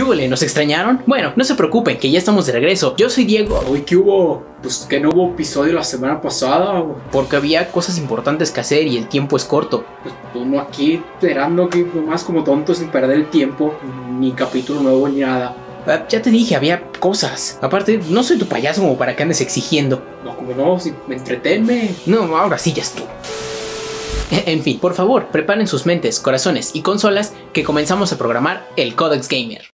¿Qué hubo? ¿Nos extrañaron? Bueno, no se preocupen, que ya estamos de regreso. Yo soy Diego. Uy, ¿qué hubo? Pues que no hubo episodio la semana pasada. Porque había cosas importantes que hacer y el tiempo es corto. Pues uno aquí esperando que más como tonto sin perder el tiempo, ni capítulo nuevo ni nada. Ah, ya te dije, había cosas. Aparte, no soy tu payaso como para que andes exigiendo. No, como no, si me entretenme. No, ahora sí ya es tú. En fin, por favor, preparen sus mentes, corazones y consolas que comenzamos a programar el Codex Gamer.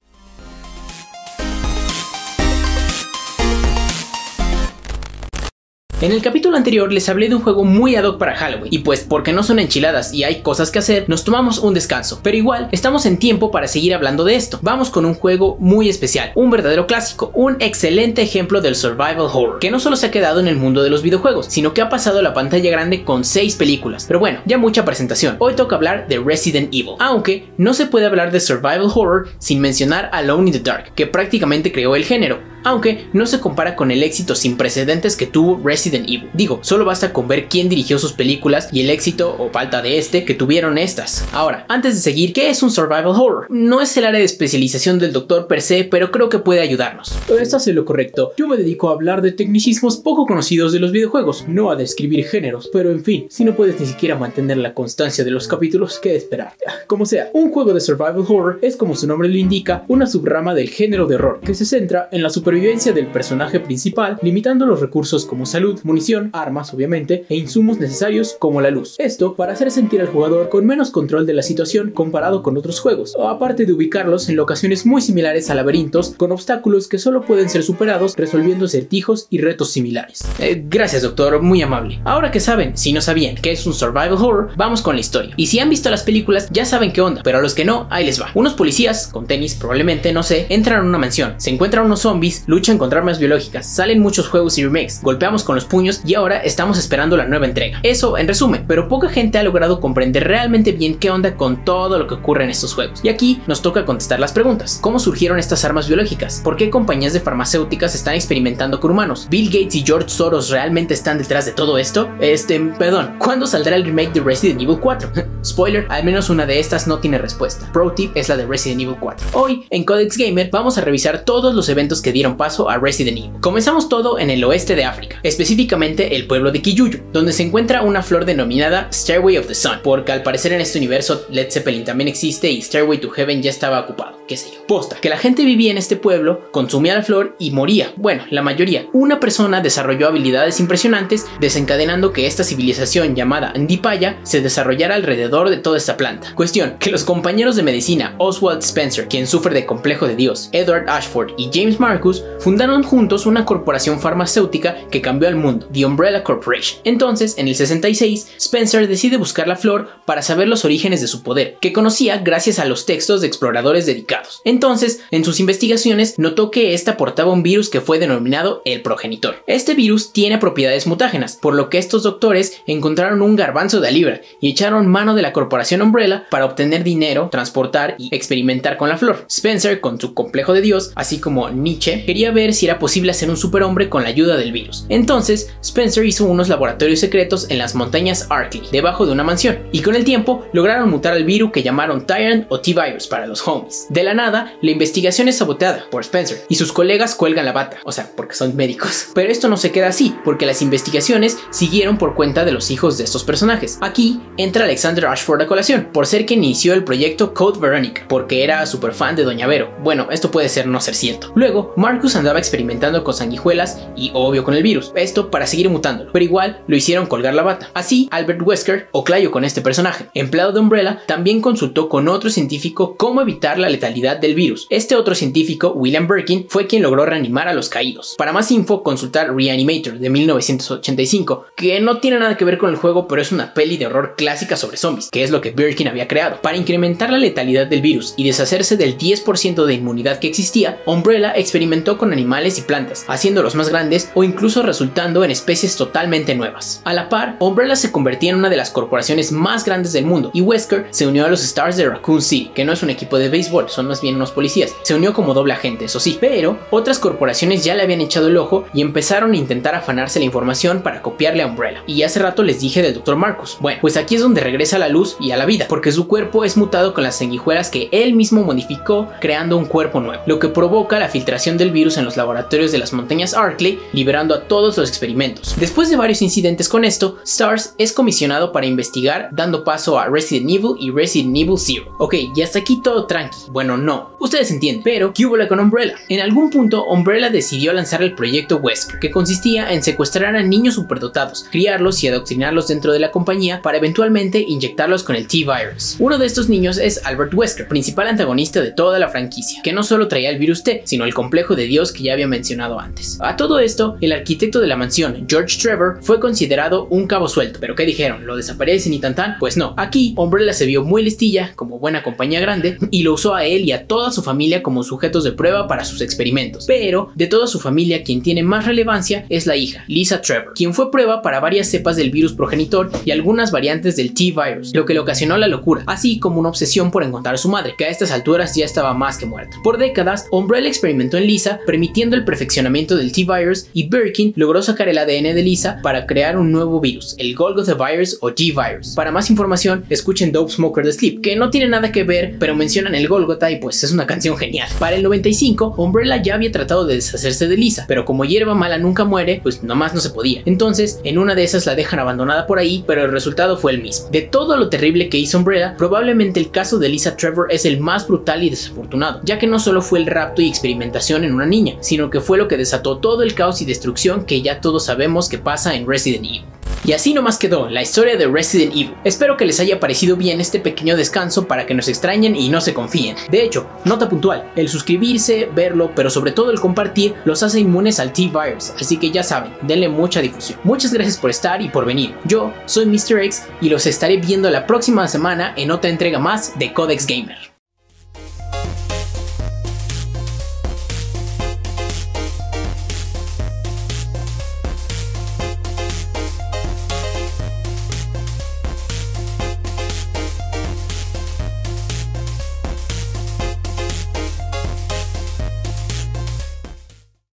En el capítulo anterior les hablé de un juego muy ad hoc para Halloween, y pues porque no son enchiladas y hay cosas que hacer, nos tomamos un descanso, pero igual estamos en tiempo para seguir hablando de esto. Vamos con un juego muy especial, un verdadero clásico, un excelente ejemplo del survival horror, que no solo se ha quedado en el mundo de los videojuegos, sino que ha pasado a la pantalla grande con 6 películas. Pero bueno, ya mucha presentación, hoy toca hablar de Resident Evil, aunque no se puede hablar de survival horror sin mencionar Alone in the Dark, que prácticamente creó el género, aunque no se compara con el éxito sin precedentes que tuvo Resident Evil. Digo, solo basta con ver quién dirigió sus películas y el éxito o falta de este que tuvieron estas. Ahora, antes de seguir, ¿qué es un survival horror? No es el área de especialización del doctor per se, pero creo que puede ayudarnos. Estás en lo correcto. Yo me dedico a hablar de tecnicismos poco conocidos de los videojuegos, no a describir géneros, pero en fin, si no puedes ni siquiera mantener la constancia de los capítulos, ¿qué esperar? Como sea, un juego de survival horror es como su nombre lo indica, una subrama del género de horror que se centra en la supervivencia supervivencia del personaje principal, limitando los recursos como salud, munición, armas obviamente, e insumos necesarios como la luz. Esto para hacer sentir al jugador con menos control de la situación comparado con otros juegos, o aparte de ubicarlos en locaciones muy similares a laberintos con obstáculos que solo pueden ser superados resolviendo acertijos y retos similares. Eh, gracias doctor, muy amable. Ahora que saben, si no sabían que es un survival horror, vamos con la historia. Y si han visto las películas ya saben qué onda, pero a los que no, ahí les va. Unos policías, con tenis probablemente, no sé, entran a una mansión, se encuentran unos zombies, luchan contra armas biológicas, salen muchos juegos y remakes, golpeamos con los puños y ahora estamos esperando la nueva entrega. Eso en resumen, pero poca gente ha logrado comprender realmente bien qué onda con todo lo que ocurre en estos juegos. Y aquí nos toca contestar las preguntas. ¿Cómo surgieron estas armas biológicas? ¿Por qué compañías de farmacéuticas están experimentando con humanos? ¿Bill Gates y George Soros realmente están detrás de todo esto? Este, perdón, ¿cuándo saldrá el remake de Resident Evil 4? Spoiler, al menos una de estas no tiene respuesta. Pro tip es la de Resident Evil 4. Hoy, en Codex Gamer, vamos a revisar todos los eventos que dieron paso a Resident Evil. Comenzamos todo en el oeste de África, específicamente el pueblo de Kiyuyu, donde se encuentra una flor denominada Stairway of the Sun, porque al parecer en este universo Led Zeppelin también existe y Stairway to Heaven ya estaba ocupado, qué sé yo. Posta, que la gente vivía en este pueblo, consumía la flor y moría. Bueno, la mayoría. Una persona desarrolló habilidades impresionantes, desencadenando que esta civilización llamada Ndipaya se desarrollara alrededor de toda esta planta. Cuestión, que los compañeros de medicina Oswald Spencer, quien sufre de complejo de Dios, Edward Ashford y James Marcus fundaron juntos una corporación farmacéutica que cambió al mundo, The Umbrella Corporation. Entonces, en el 66, Spencer decide buscar la flor para saber los orígenes de su poder, que conocía gracias a los textos de exploradores dedicados. Entonces, en sus investigaciones, notó que esta portaba un virus que fue denominado el progenitor. Este virus tiene propiedades mutágenas, por lo que estos doctores encontraron un garbanzo de libra y echaron mano de la corporación Umbrella para obtener dinero, transportar y experimentar con la flor. Spencer, con su complejo de Dios, así como Nietzsche, quería ver si era posible hacer un superhombre con la ayuda del virus. Entonces, Spencer hizo unos laboratorios secretos en las montañas Arkley, debajo de una mansión, y con el tiempo lograron mutar al virus que llamaron Tyrant o T-Virus para los homies. De la nada, la investigación es saboteada por Spencer, y sus colegas cuelgan la bata, o sea, porque son médicos. Pero esto no se queda así, porque las investigaciones siguieron por cuenta de los hijos de estos personajes. Aquí entra Alexander Ashford a colación, por ser quien inició el proyecto Code Veronica, porque era super fan de Doña Vero. Bueno, esto puede ser no ser cierto. Luego, Marcus andaba experimentando con sanguijuelas y obvio con el virus, esto para seguir mutándolo, pero igual lo hicieron colgar la bata. Así, Albert Wesker, o Clayo con este personaje, empleado de Umbrella, también consultó con otro científico cómo evitar la letalidad del virus. Este otro científico, William Birkin, fue quien logró reanimar a los caídos. Para más info, consultar Reanimator de 1985, que no tiene nada que ver con el juego, pero es una peli de horror clásica sobre zombies, que es lo que Birkin había creado. Para incrementar la letalidad del virus y deshacerse del 10% de inmunidad que existía, Umbrella experimentó con animales y plantas, haciéndolos más grandes o incluso resultando en especies totalmente nuevas. A la par, Umbrella se convertía en una de las corporaciones más grandes del mundo y Wesker se unió a los Stars de Raccoon City, que no es un equipo de béisbol, son más bien unos policías. Se unió como doble agente, eso sí, pero otras corporaciones ya le habían echado el ojo y empezaron a intentar afanarse la información para copiarle a Umbrella. Y hace rato les dije del Dr. Marcus. Bueno, pues aquí es donde regresa a la luz y a la vida, porque su cuerpo es mutado con las sanguijuelas que él mismo modificó creando un cuerpo nuevo, lo que provoca la filtración del virus en los laboratorios de las montañas Arkley, liberando a todos los experimentos. Después de varios incidentes con esto, Stars es comisionado para investigar, dando paso a Resident Evil y Resident Evil Zero. Ok, y hasta aquí todo tranqui. Bueno, no, ustedes entienden, pero ¿qué hubo con Umbrella? En algún punto, Umbrella decidió lanzar el proyecto Wesker, que consistía en secuestrar a niños superdotados, criarlos y adoctrinarlos dentro de la compañía para eventualmente inyectarlos con el T-Virus. Uno de estos niños es Albert Wesker, principal antagonista de toda la franquicia, que no solo traía el virus T, sino el complejo de Dios que ya había mencionado antes. A todo esto, el arquitecto de la mansión, George Trevor, fue considerado un cabo suelto, pero ¿qué dijeron? ¿Lo desaparecen y tan tan? Pues no, aquí Umbrella se vio muy listilla, como buena compañía grande, y lo usó a él y a toda su familia como sujetos de prueba para sus experimentos. Pero, de toda su familia, quien tiene más relevancia es la hija, Lisa Trevor, quien fue prueba para varias cepas del virus progenitor y algunas variantes del T-Virus, lo que le ocasionó la locura, así como una obsesión por encontrar a su madre, que a estas alturas ya estaba más que muerta. Por décadas, Umbrella experimentó en Permitiendo el perfeccionamiento del T-Virus, y Birkin logró sacar el ADN de Lisa para crear un nuevo virus, el Golgotha Virus o G-Virus. Para más información, escuchen Dope Smoker the Sleep, que no tiene nada que ver, pero mencionan el Golgotha y pues es una canción genial. Para el 95, Umbrella ya había tratado de deshacerse de Lisa, pero como hierba mala nunca muere, pues nomás no se podía. Entonces, en una de esas la dejan abandonada por ahí, pero el resultado fue el mismo. De todo lo terrible que hizo Umbrella, probablemente el caso de Lisa Trevor es el más brutal y desafortunado, ya que no solo fue el rapto y experimentación en una niña, sino que fue lo que desató todo el caos y destrucción que ya todos sabemos que pasa en Resident Evil. Y así nomás quedó la historia de Resident Evil. Espero que les haya parecido bien este pequeño descanso para que nos extrañen y no se confíen. De hecho, nota puntual, el suscribirse, verlo, pero sobre todo el compartir, los hace inmunes al T-Virus, así que ya saben, denle mucha difusión. Muchas gracias por estar y por venir. Yo soy Mr. X y los estaré viendo la próxima semana en otra entrega más de Codex Gamer.